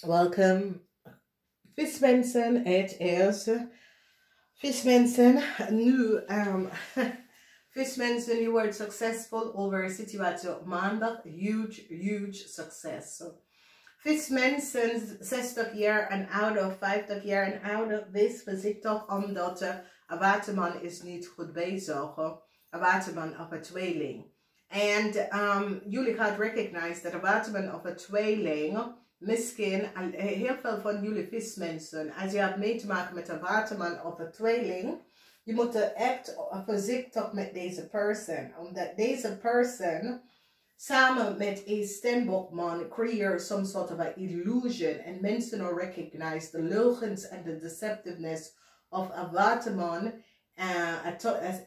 Welkom. Vismensen, het is vismensen. Nu, um, vismensen, you were successful over a situatie maandag. Huge, huge success. Vismensen, 60 jaar en ouder, 50 jaar en ouder, wees voorzichtig omdat uh, een waterman is niet goed bezig. Een waterman of een tweeling. And um, jullie gaan recognize dat een waterman of een tweeling misschien, heel veel van jullie vismensen, als je hebt mee te maken met een waterman of een tweeling, je moet echt voorzichtig met deze persoon. Omdat deze persoon samen met een stembokman creëert some sort of an illusion. En mensen don't recognize the leugens and the deceptiveness of a waterman, uh, a,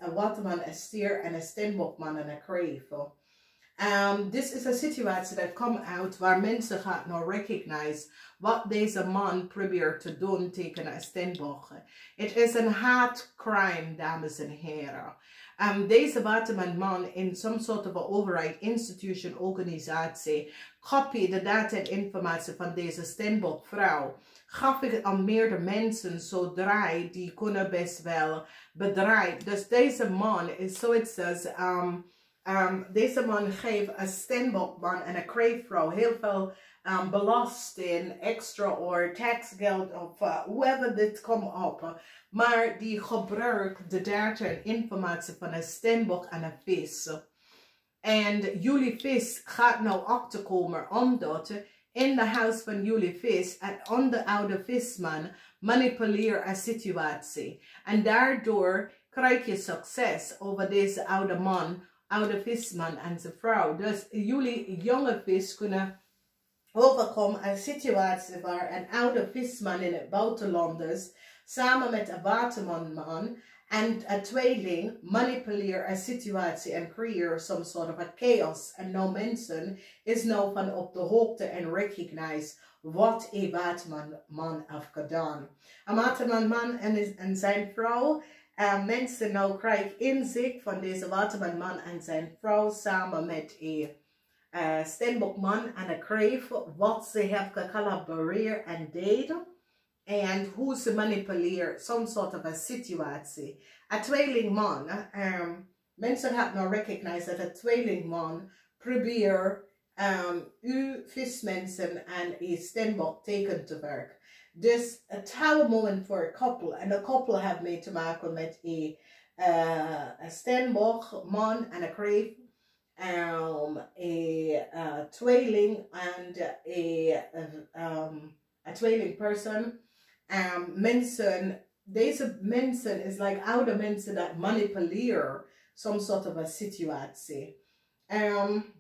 a waterman, a steer, and a stembokman en a crave. Um, this is a situatie dat come out waar mensen gaan nou recognize wat deze man probeert te doen tegen een Steenbok. Het is een hard crime, dames en heren. Um, deze waterman man in some sort of a override institution organisatie copy de data en informatie van deze Steenbok vrouw gaf ik aan meerdere mensen zodra die kunnen best wel bedrijven. Dus deze man is zoiets als um, Um, deze man geeft een stembokman en een kreefvrouw heel veel um, belasting, extra of taxgeld of uh, whoever dit komt op. Maar die gebruikt de data en informatie van een stembok en een vis. En jullie vis gaat nou achterkomen omdat in de huis van jullie vis en onder oude visman manipuleert een situatie. En daardoor krijg je succes over deze oude man oude visman en zijn vrouw. Dus jullie jonge vis kunnen overkomen een situatie waar een oude visman in het buitenland is, samen met een watermanman en een tweeling manipuleert een situatie en creëert some sort of a chaos. En no mensen is nou van op de hoogte en recognize what wat een watermanman heeft gedaan. Watermanman en, en zijn vrouw uh, mensen nou krijgen inzicht van deze watermanman en zijn vrouw samen met een uh, Stenbokman en een Crave wat ze hebben gecollaboreerd en deden en hoe ze manipuleert some sort of a situatie. Een tweelingman, um, mensen hebben nou recognize dat een tweelingman probeert um, uw vismensen en een Stenbok tegen te werken. Dus a tower moment for a couple, and de couple have made te maken met a uh, een stembok, man and a Crave, Um, a uh, and a, een um, a tweeling person. Um, mensen, deze mensen is like oude mensen dat manipuleren some sort of a situatie. Um,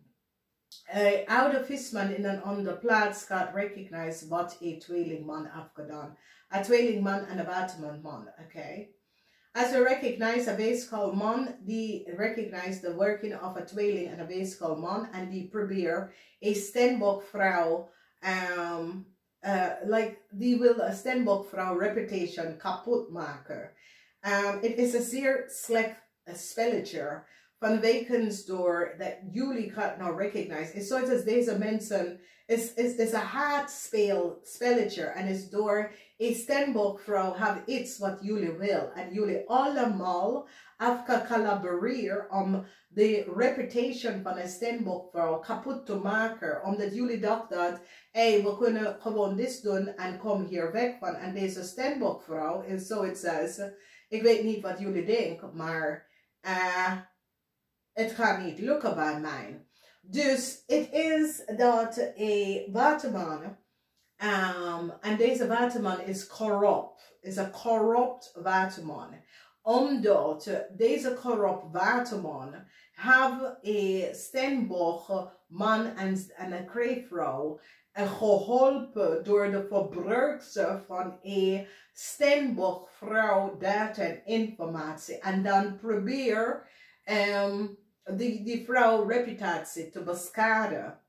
een oude visman in een andere plaats gaat recognize wat een tweelingman heeft gedaan. Een tweelingman and a watermanman, oké? Okay? As we recognize a weeskal man, die recognize the working of a tweeling en een weeskal man, and die probeer een stenbok vrouw, um, uh, like, die wil een stenbok reputation kapot maken. Um, it is a zeer slecht spelletje van door dat jullie gaat nou recognize. Is zoals als deze mensen, is, is, is een haatspel, spelletje. En is door een stembokvrouw have iets wat jullie wil. En jullie allemaal hebben collaboreren om de reputation van een stembokvrouw kapot te maken. Omdat jullie dachten dat, hé, hey, we kunnen gewoon dit doen en kom hier weg van. En deze stembokvrouw is zoiets als, ik weet niet wat jullie denken, maar... Uh, het gaat niet lukken bij mij. Dus het is dat een waterman, um, en deze waterman is corrupt, is een corrupt waterman. Omdat deze corrupt waterman heeft een steenboog man en, en een kreefvrouw geholpen door de verbruikster van een steenboogvrouw data en informatie. En dan probeer um, die, die vrouw reputatie te beschaden.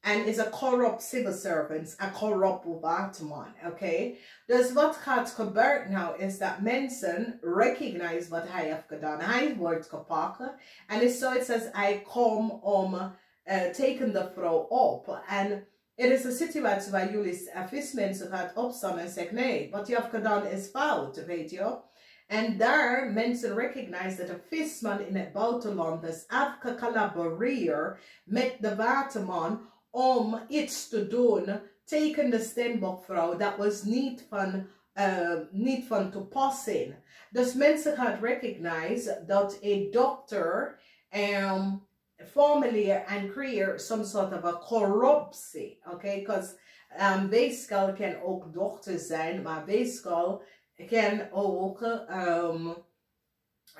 En is een corrupt civil servant, a corrupt waterman? Okay? Dus wat gaat gebeuren nou is dat mensen recognize wat hij heeft gedaan. Hij wordt gepakt en is zoiets als hij komt om uh, teken de vrouw op. And it is a situatie waar jullie vis mensen gaat opstaan en zeggen nee, wat je hebt gedaan is fout, weet je. En there, mensen recognized that a visman in het buitenland dus heeft collaboreren met de waterman om iets te doen tegen de steenbokvrouw. Dat was niet van, uh, niet van toepassing. Dus mensen gaan recognize dat een dokter um, formuleer and create some sort of a corruptie. Okay, because um, weeskal kan ook dochter zijn, maar weeskal kan ook um,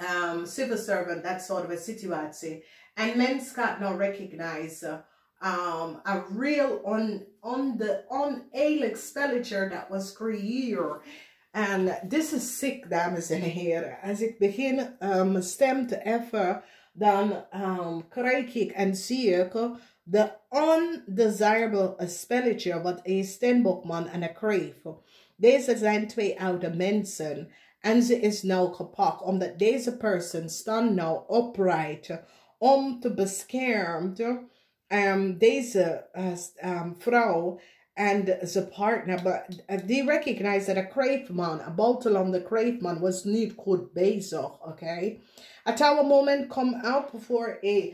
um, civil servant, that sort of a situatie. And men gaat nou recognize um, a real on, on the oneerlijk spelletje that was creëerd. En this is sick, dames en heren. Als ik begin um, stem te effen dan um, krijg ik en zie ik de undesirable spelletje wat een steenbokman en een kreef. Deze zijn twee oude mensen en ze is nou gepakt omdat deze person stand nou upright om te beschermen um, deze uh, um, vrouw en zijn partner. But uh, they recognize that a kreefman, a buitenlander kreefman was niet goed bezig, okay? A tower moment come out before a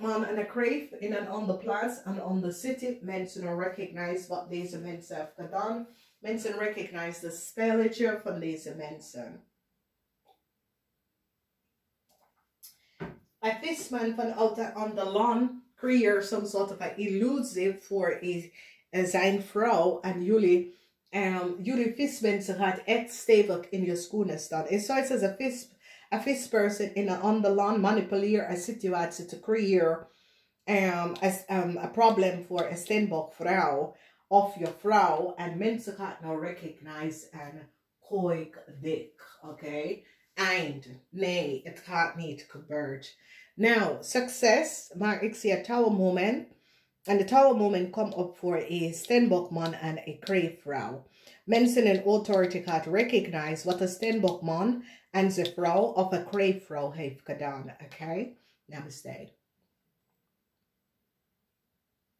man and a crave in and on the plaats and on the city. Mensen recognize wat deze mensen have gedaan. Mensen recognize the spelletje van deze mensen. A visman van altijd on the lawn creëer some sort of a illusie voor zijn vrouw en jullie um, jullie vismensen gaat echt stevig in je schoenen staan. So it says a vis a vis person in een on the lawn manipuleer een situatie te creëren um, as, um, a problem voor een steenbok vrouw of je vrouw en mensen gaan nou recognize en koik dik? Okay? Eind, nee, het gaat niet gebeuren. Now, success, maar ik zie een tower moment. En the tower moment komt op voor een steenbokman and a kreefvrouw. Mensen in authority gaat recognize wat een steenbokman and the vrouw of a kreefvrouw have. Oké? Okay? Namaste.